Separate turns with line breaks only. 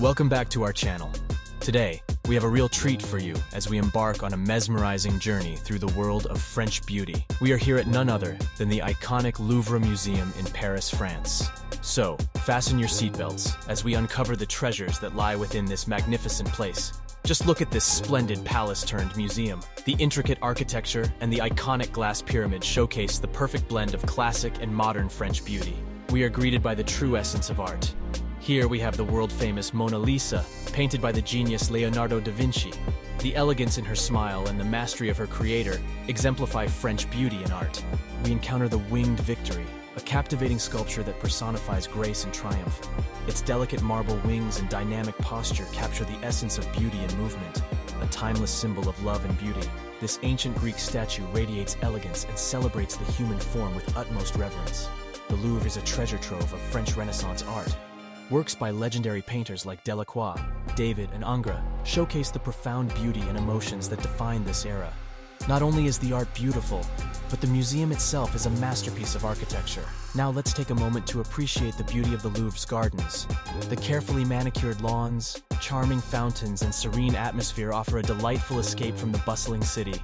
Welcome back to our channel. Today, we have a real treat for you as we embark on a mesmerizing journey through the world of French beauty. We are here at none other than the iconic Louvre Museum in Paris, France. So, fasten your seatbelts as we uncover the treasures that lie within this magnificent place. Just look at this splendid palace-turned museum. The intricate architecture and the iconic glass pyramid showcase the perfect blend of classic and modern French beauty. We are greeted by the true essence of art. Here we have the world-famous Mona Lisa, painted by the genius Leonardo da Vinci. The elegance in her smile and the mastery of her creator exemplify French beauty in art. We encounter the Winged Victory, a captivating sculpture that personifies grace and triumph. Its delicate marble wings and dynamic posture capture the essence of beauty and movement, a timeless symbol of love and beauty. This ancient Greek statue radiates elegance and celebrates the human form with utmost reverence. The Louvre is a treasure trove of French Renaissance art. Works by legendary painters like Delacroix, David, and Ingres showcase the profound beauty and emotions that define this era. Not only is the art beautiful, but the museum itself is a masterpiece of architecture. Now let's take a moment to appreciate the beauty of the Louvre's gardens. The carefully manicured lawns, charming fountains, and serene atmosphere offer a delightful escape from the bustling city.